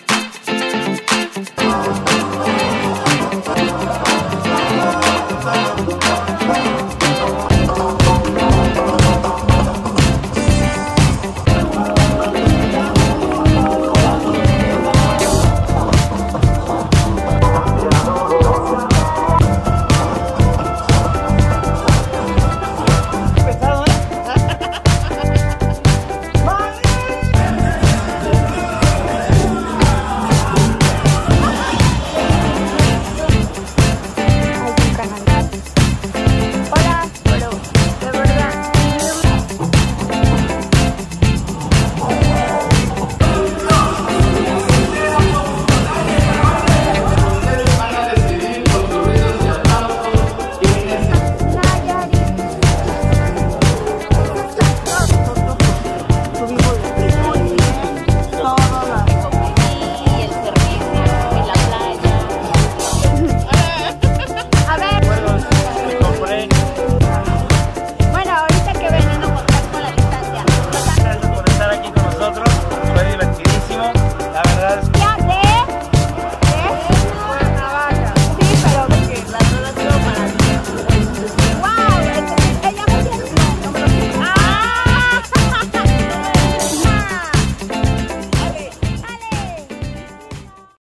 dance.